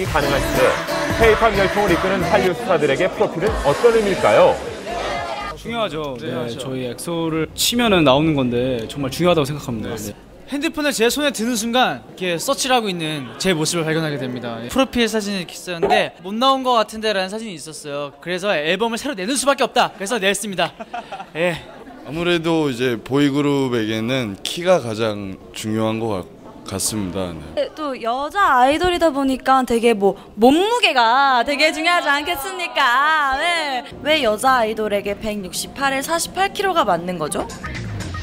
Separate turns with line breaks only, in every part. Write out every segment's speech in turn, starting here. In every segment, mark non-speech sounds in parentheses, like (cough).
이 가능한 시대 K-팝 열풍을 이끄는 한류 스타들에게 프로필은 어떤 의미일까요?
중요하죠. 네, 저희 엑소를 치면은 나오는 건데 정말 중요하다고 생각합니다. 네.
핸드폰을 제 손에 드는 순간 이렇게 서치를 하고 있는 제 모습을 발견하게 됩니다. 프로필 사진을 이렇게 썼는데 못 나온 것 같은데라는 사진이 있었어요. 그래서 앨범을 새로 내는 수밖에 없다. 그래서 냈습니다. 예.
아무래도 이제 보이그룹에게는 키가 가장 중요한 것 같, 같습니다. 네.
또 여자 아이돌이다 보니까 되게 뭐 몸무게가 되게 중요하지 않겠습니까? 네. 왜 여자 아이돌에게 168에 48kg가 맞는 거죠?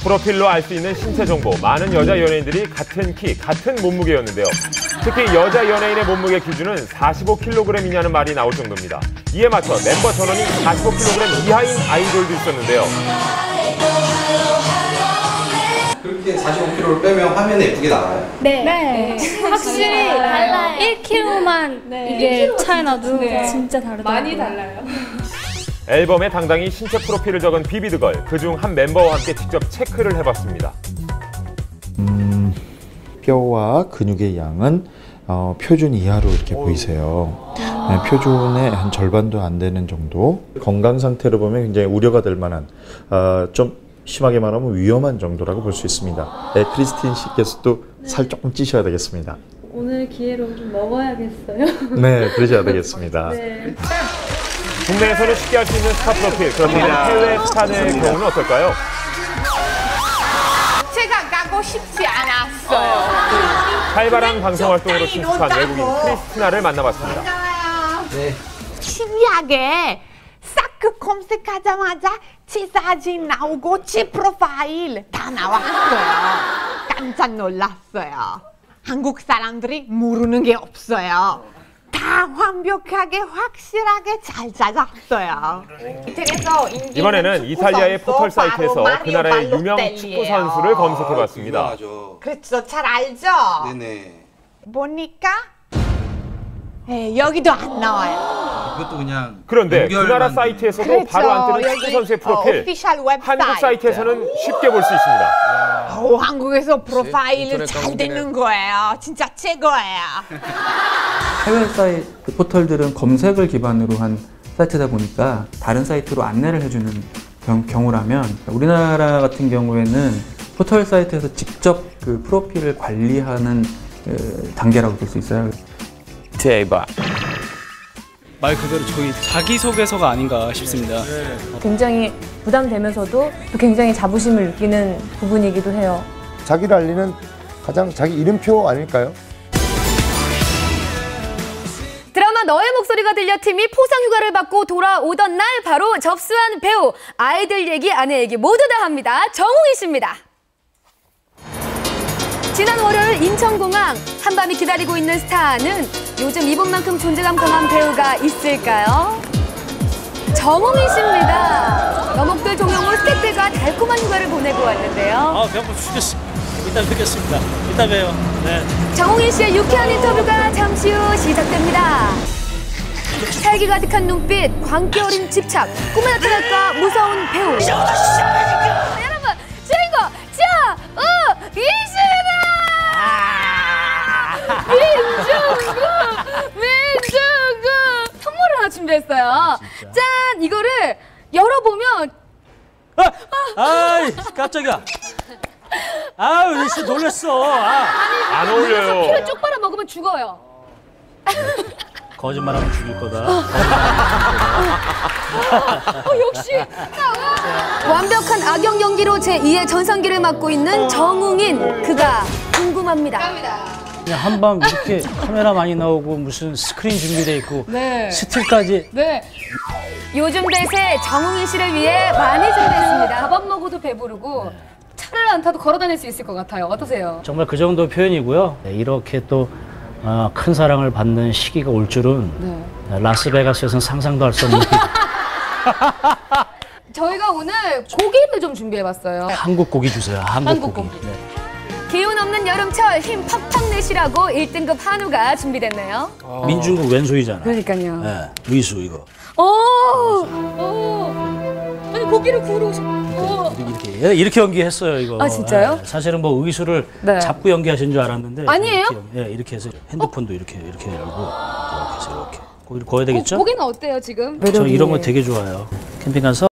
프로필로 알 수 있는 신체 정보 많은 여자 연예인들이 같은 키, 같은 몸무게였는데요. 특히 여자 연예인의 몸무게 기준은 45kg이냐는 말이 나올 정도입니다. 이에 맞춰 멤버 전원이 45kg 이하인 아이돌도 있었는데요.
그렇게 45kg를 빼면 화면에 예쁘게 나와요.
네. 확실히 달라요. 1kg만 이게 차이 나도 진짜 다르더라고요. 많이 달라요.
앨범에 당당히 신체 프로필을 적은 비비드걸 그중 한 멤버와 함께 직접 체크를 해봤습니다.
뼈와 근육의 양은 어, 표준 이하로 이렇게 보이세요. 네, 표준의 한 절반도 안 되는 정도. 건강 상태로 보면 굉장히 우려가 될 만한 어, 좀 심하게 말하면 위험한 정도라고 볼 수 있습니다. 네, 크리스틴 씨께서도 살 조금 찌셔야 되겠습니다.
오늘 기회로 좀 먹어야겠어요. (laughs)
네, 그러셔야 되겠습니다.
국내에서는 쉽게 할 수 있는 스타 프로필 그렇다면 해외 스타의 경우는 어떨까요?
제가 가고 싶지 않았어요.
활발한 방송 활동으로 친숙한 외국인 크리스티나를 만나봤습니다.
신기하게 싹그 검색하자마자 제 사진 나오고 제 프로파일 다 나왔어요. 깜짝 놀랐어요. 한국 사람들이 모르는 게 없어요. 다 완벽하게 확실하게 잘 찾았어요. 그래서
이번에는 이탈리아의 포털 사이트에서 그 나라의 유명 축구 선수를 검색해봤습니다.
그렇죠, 잘 알죠.
네네.
보니까 예, 여기도 안 나와요.
그것도 그냥
그런데 그 나라 사이트에서도
그렇죠.
바로 안 뜨는 축구 선수의
어,
프로필
웹사이트.
한국 사이트에서는 쉽게 볼 수 있습니다.
오, 한국에서 프로파일은 잘 되는 거예요. 진짜 최고예요. (laughs)
해외 사이트 포털들은 검색을 기반으로 한 사이트다 보니까 다른 사이트로 안내를 해주는 경, 경우라면 우리나라 같은 경우에는 포털 사이트에서 직접 그 프로필을 관리하는 그 단계라고 볼 수 있어요.
대박. 말 그대로 저희 자기소개서가 아닌가 싶습니다.
굉장히 부담되면서도 또 굉장히 자부심을 느끼는 부분이기도 해요.
자기를 알리는 가장 자기 이름표 아닐까요?
드라마 너의 목소리가 들려 팀이 포상 휴가를 받고 돌아오던 날 바로 접수한 배우 아이들 얘기 아내 얘기 모두 다 합니다. 정웅이 씨입니다. 지난 월요일 인천공항 한밤이 기다리고 있는 스타는 요즘 이분만큼 존재감 강한 배우가 있을까요? 정웅이 씨입니다. 너목들 종영호 스태프들과 달콤한 휴가를 보내고 왔는데요.
아, 배고파 죽겠어. 이따 뵙겠습니다. 이따 봬요. 네.
정홍인 씨의 유쾌한 인터뷰가 잠시 후 시작됩니다. 살기 가득한 눈빛, 광기 어린 집착, 꿈에 나타날까 무서운 배우. 준비했어요. 짠! 이거를 열어보면
아이, 깜짝이야. 아유, 씨 놀랬어. 아,
안
피를
어울려요.
쪽 빨아 먹으면 죽어요.
거짓말하면 죽일 거다.
어, 역시 완벽한 악역 연기로 제2의 전성기를 맡고 있는 정웅인 그가 궁금합니다.
그냥 한밤 이렇게 카메라 많이 나오고 무슨 스크린 준비돼 있고
네.
스틸까지
네. 요즘 대세 정웅인 씨를 위해 많이 준비했습니다. 밥안 먹어도 배부르고 차를 안 타도 걸어 다닐 수 있을 것 같아요. 어떠세요?
정말 그 정도 표현이고요. 네, 이렇게 또 어, 큰 사랑을 받는 시기가 올 줄은
네.
라스베가스에서는 상상도 할 수 없는 (laughs)
저희가 오늘 고기를 좀 준비해봤어요.
한국 고기 주세요. 한국,
한국
고기.
고기.
네.
기운 없는 여름철 힘 팍팍 내시라고 1등급 한우가 준비됐네요.
민중국 왼손이잖아.
그러니까요.
네, 위수 이거.
오! 오! 아니 고기를 구우러 오셨고.
이렇게 예, 이렇게 연기했어요 이거.
아, 진짜요?
예, 사실은 뭐 의수를
네.
잡고 연기하신 줄 알았는데.
아니에요?
이렇게, 예, 이렇게 해서 핸드폰도 이렇게 이렇게 열고 이렇게 해서 이렇게 고기를 구워야 되겠죠?
고기는 어때요 지금?
저 이런 거 되게 좋아해요. 캠핑 가서